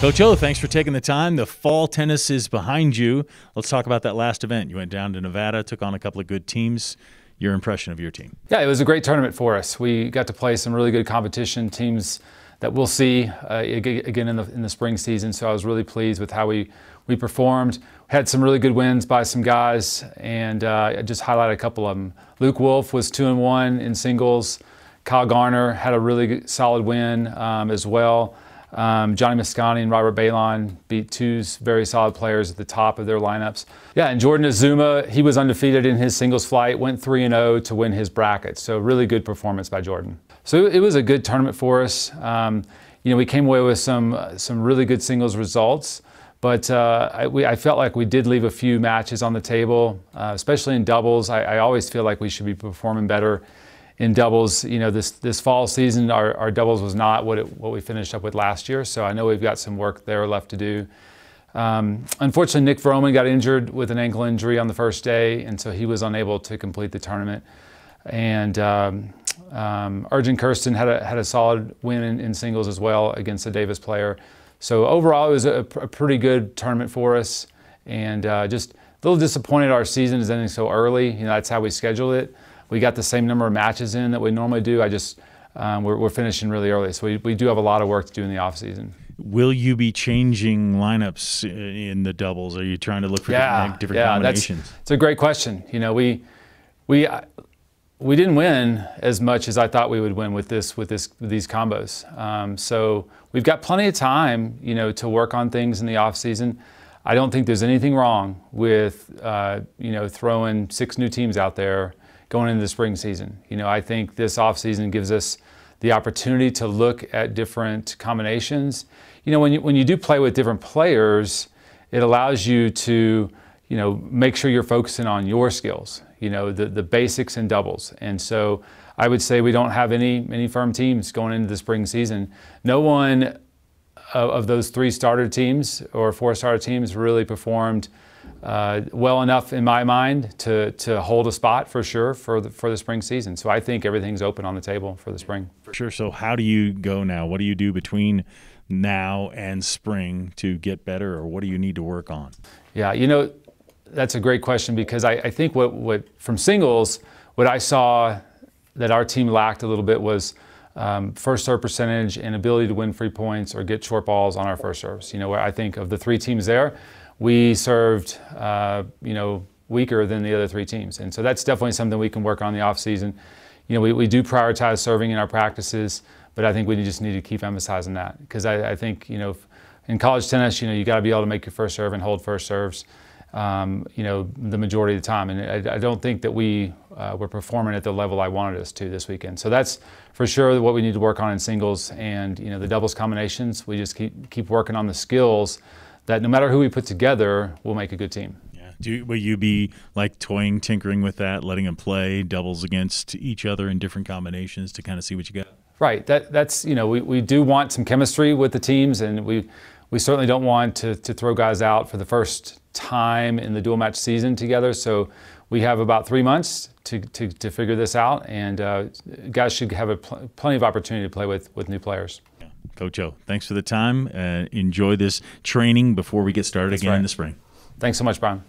Coach O, thanks for taking the time. The fall tennis is behind you. Let's talk about that last event. You went down to Nevada, took on a couple of good teams. Your impression of your team? Yeah, it was a great tournament for us. We got to play some really good competition teams that we'll see uh, again in the in the spring season. So I was really pleased with how we we performed. Had some really good wins by some guys, and uh, just highlight a couple of them. Luke Wolf was two and one in singles. Kyle Garner had a really solid win um, as well. Um, Johnny Mosconi and Robert Balon beat two very solid players at the top of their lineups. Yeah, and Jordan Azuma, he was undefeated in his singles flight, went 3 0 to win his bracket. So, really good performance by Jordan. So, it was a good tournament for us. Um, you know, we came away with some, some really good singles results. But uh, I, we, I, felt like we did leave a few matches on the table, uh, especially in doubles. I, I, always feel like we should be performing better in doubles, you know, this this fall season, our, our doubles was not what it, what we finished up with last year. So I know we've got some work there left to do. Um, unfortunately, Nick Vroman got injured with an ankle injury on the first day, and so he was unable to complete the tournament. And um, um, Arjun Kirsten had a had a solid win in, in, singles as well against a Davis player. So overall, it was a, a pretty good tournament for us, and uh, just a little disappointed our season is ending so early. You know, that's how we scheduled it we got the same number of matches in that we normally do. I just um, we're, we're, finishing really early, so we, we do have a lot of work to do in the off season. Will you be changing lineups in the doubles? Are you trying to look for yeah, different, different yeah, combinations? That's, it's a great question. You know, we we we didn't win as much as I thought we would win with this with this with these combos. Um, so we've got plenty of time, you know, to work on things in the off season. I don't think there's anything wrong with uh, you know throwing six new teams out there going into the spring season. You know, I think this offseason gives us the opportunity to look at different combinations. You know, when you, when you do play with different players, it allows you to, you know, make sure you're focusing on your skills, you know, the, the basics and doubles. And so I would say we don't have any, any firm teams going into the spring season. No one of, of those three starter teams or four starter teams really performed uh, well enough in my mind to, to hold a spot for sure for the, for the spring season. So I think everything's open on the table for the spring. For sure. So how do you go now? What do you do between now and spring to get better, or what do you need to work on? Yeah, you know, that's a great question because I, I think what, what from singles, what I saw that our team lacked a little bit was um, first serve percentage and ability to win free points or get short balls on our first serves. You know, where I think of the three teams there, we served, uh, you know, weaker than the other three teams. And so that's definitely something we can work on in the off season. You know, we, we do prioritize serving in our practices, but I think we just need to keep emphasizing that because I, I, think, you know, in college tennis, you know, you got to be able to make your first serve and hold first serves, um, you know, the majority of the time. And I, I don't think that we uh, were performing at the level I wanted us to this weekend. So that's for sure what we need to work on in singles and, you know, the doubles combinations. We just keep, keep working on the skills that no matter who we put together, we'll make a good team. Yeah. Do will you be like toying, tinkering with that, letting them play doubles against each other in different combinations to kind of see what you got? Right. That that's you know we, we do want some chemistry with the teams, and we we certainly don't want to to throw guys out for the first time in the dual match season together. So we have about three months to, to, to figure this out, and uh, guys should have a pl- plenty of opportunity to play with with new players. Coach O, thanks for the time. Uh, enjoy this training before we get started That's again right. in the spring. Thanks so much, Brian.